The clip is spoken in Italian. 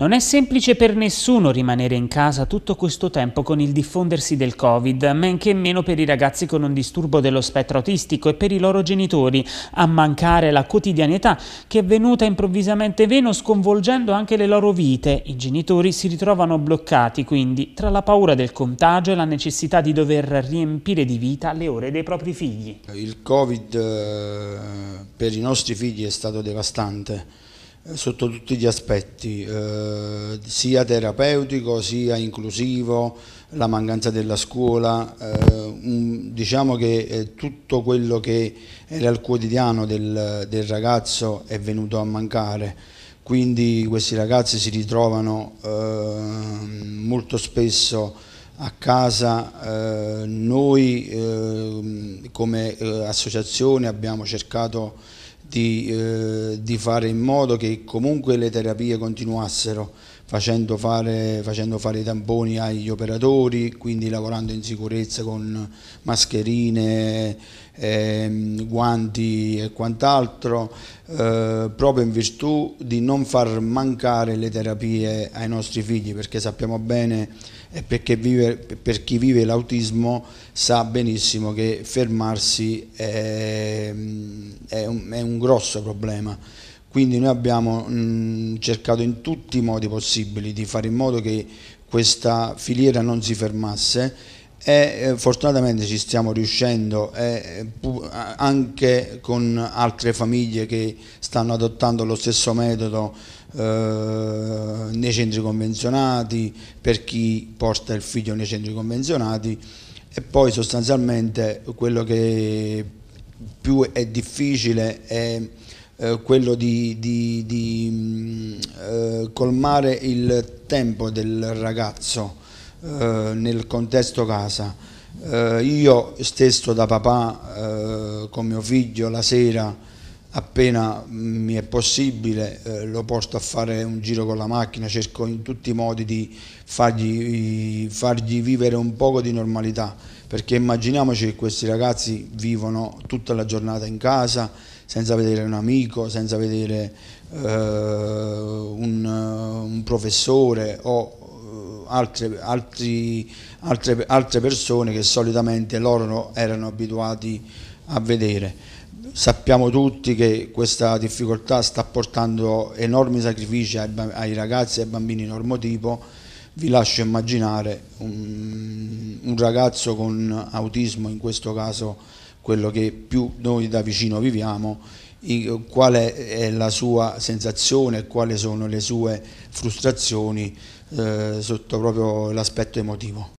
Non è semplice per nessuno rimanere in casa tutto questo tempo con il diffondersi del Covid, men che meno per i ragazzi con un disturbo dello spettro autistico e per i loro genitori, a mancare la quotidianità che è venuta improvvisamente meno sconvolgendo anche le loro vite. I genitori si ritrovano bloccati quindi tra la paura del contagio e la necessità di dover riempire di vita le ore dei propri figli. Il Covid eh, per i nostri figli è stato devastante sotto tutti gli aspetti, eh, sia terapeutico sia inclusivo, la mancanza della scuola, eh, un, diciamo che eh, tutto quello che era il quotidiano del, del, ragazzo è venuto a mancare, quindi questi ragazzi si ritrovano eh, molto spesso a casa, eh, noi eh, come associazione abbiamo cercato di, eh, di, fare in modo che comunque le terapie continuassero facendo fare, facendo fare, i tamponi agli operatori, quindi lavorando in sicurezza con mascherine, eh, guanti e quant'altro, eh, proprio in virtù di non far mancare le terapie ai nostri figli, perché sappiamo bene e per chi vive l'autismo sa benissimo che fermarsi è, è, un, è un grosso problema. Quindi noi abbiamo mh, cercato in tutti i modi possibili di fare in modo che questa filiera non si fermasse e eh, fortunatamente ci stiamo riuscendo eh, anche con altre famiglie che stanno adottando lo stesso metodo eh, nei centri convenzionati, per chi porta il figlio nei centri convenzionati e poi sostanzialmente quello che più è difficile è eh, quello di, di, di mh, eh, colmare il tempo del ragazzo eh, nel contesto casa. Eh, io stesso da papà eh, con mio figlio la sera appena mi è possibile eh, lo porto a fare un giro con la macchina, cerco in tutti i modi di fargli, fargli vivere un poco di normalità, perché immaginiamoci che questi ragazzi vivono tutta la giornata in casa senza vedere un amico, senza vedere eh, un, un, professore o eh, altre, altri, altre, altre persone che solitamente loro erano abituati a vedere. Sappiamo tutti che questa difficoltà sta portando enormi sacrifici ai, ai ragazzi e ai bambini normotipo. Vi lascio immaginare un, un ragazzo con autismo, in questo caso quello che più noi da vicino viviamo, qual è la sua sensazione, quali sono le sue frustrazioni eh, sotto proprio l'aspetto emotivo.